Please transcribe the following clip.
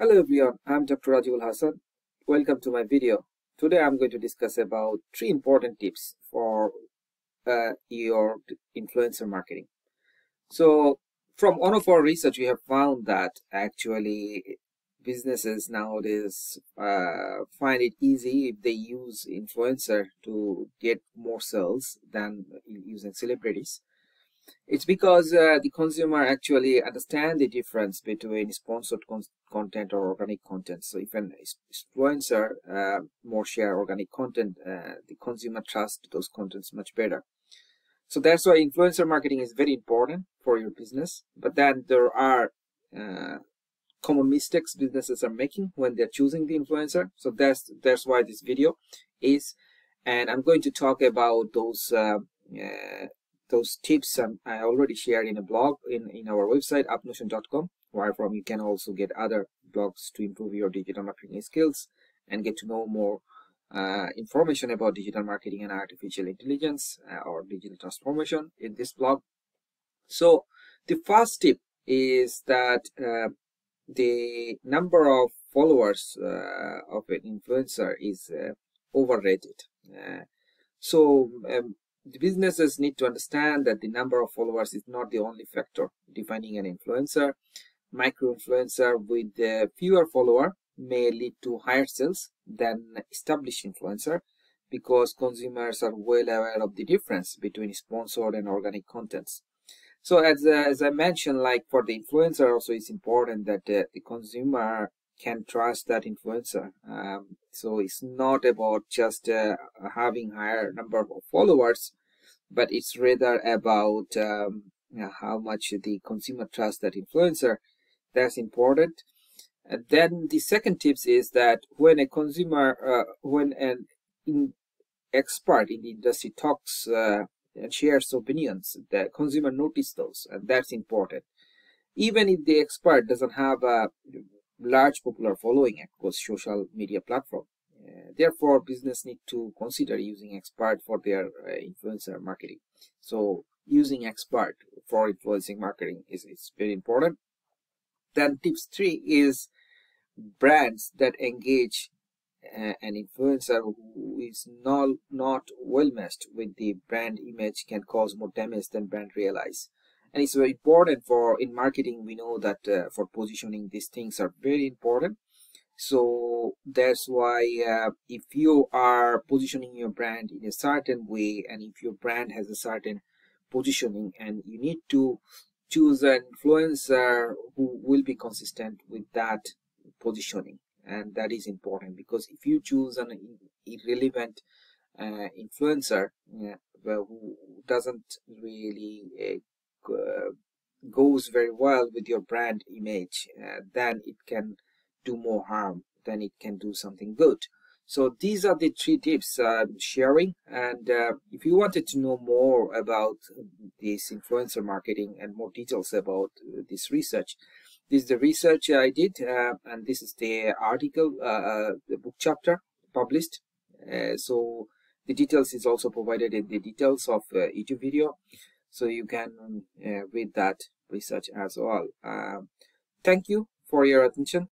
Hello everyone, I'm Dr. Rajibul Hasan. Welcome to my video. Today I'm going to discuss about three important tips for uh, your influencer marketing. So from one of our research, we have found that actually businesses nowadays uh, find it easy if they use influencer to get more sales than using celebrities. It's because uh, the consumer actually understand the difference between sponsored con content or organic content. So if an influencer uh, more share organic content, uh, the consumer trust those contents much better. So that's why influencer marketing is very important for your business. But then there are uh, common mistakes businesses are making when they're choosing the influencer. So that's that's why this video is, and I'm going to talk about those uh, uh, those tips um, I already shared in a blog in, in our website upnotion.com where from you can also get other blogs to improve your digital marketing skills and get to know more uh, information about digital marketing and artificial intelligence uh, or digital transformation in this blog. So the first tip is that uh, the number of followers uh, of an influencer is uh, overrated. Uh, so um, the businesses need to understand that the number of followers is not the only factor defining an influencer. Micro-influencer with uh, fewer follower may lead to higher sales than established influencer because consumers are well aware of the difference between sponsored and organic contents. So as, uh, as I mentioned, like for the influencer also it's important that uh, the consumer can trust that influencer. Um, so it's not about just uh, having higher number of followers, but it's rather about um, how much the consumer trusts that influencer. That's important. And then the second tips is that when a consumer, uh, when an expert in the industry talks uh, and shares opinions, the consumer notice those, and that's important. Even if the expert doesn't have a large popular following across social media platform. Uh, therefore, business need to consider using expert for their uh, influencer marketing. So using expert for influencing marketing is, is very important. Then tips three is brands that engage uh, an influencer who is not, not well matched with the brand image can cause more damage than brand realize and it's very important for in marketing we know that uh, for positioning these things are very important. So that's why uh, if you are positioning your brand in a certain way and if your brand has a certain positioning and you need to choose an influencer who will be consistent with that positioning. And that is important because if you choose an irrelevant uh, influencer uh, who doesn't really uh, goes very well with your brand image, uh, then it can do more harm than it can do something good. So these are the three tips I'm sharing. And uh, if you wanted to know more about this influencer marketing and more details about uh, this research, this is the research I did, uh, and this is the article, uh, the book chapter published. so the details is also provided in the details of YouTube video so you can uh, read that research as well. Uh, thank you for your attention